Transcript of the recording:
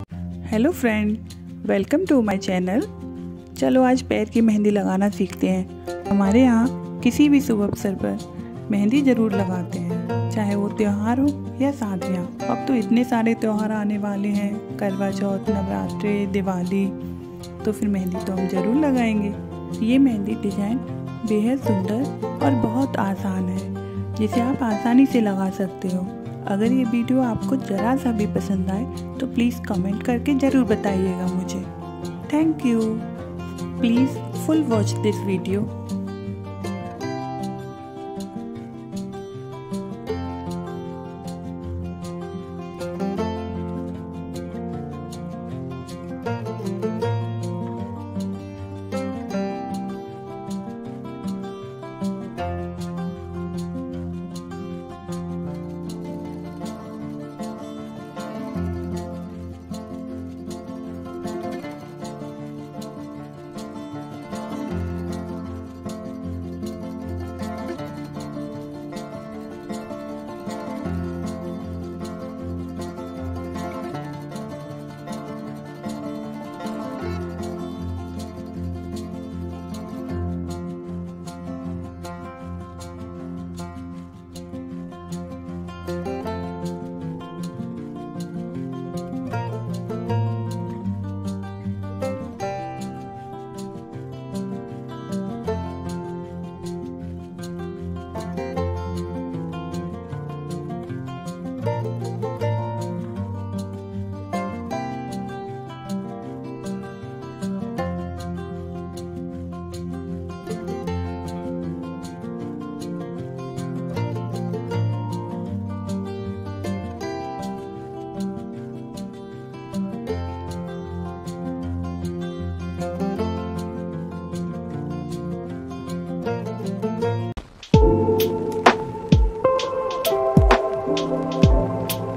Hello friend welcome to my channel चलो आज पैर की मेहंदी लगाना सीखते हैं। हमारे यहाँ किसी भी शुभ अवसर पर मेहंदी ज़रूर लगाते हैं। चाहे वो त्यौहार हो या शादियाँ अब तो इतने सारे त्यौहार आने वाले हैं। करवा चौथ, नवरात्रि, दिवाली तो फिर मेहंदी तो हम ज़रूर लगाएँगे। ये मेहंदी डिज़ाइन बेहद सुंदर और बहुत आसान है, जिसे आप आसानी से लगा सकते हो। अगर ये वीडियो आपको ज़रा सा भी पसंद आए तो प्लीज़ कमेंट करके ज़रूर बताइएगा मुझे। Thank you please full watch this video you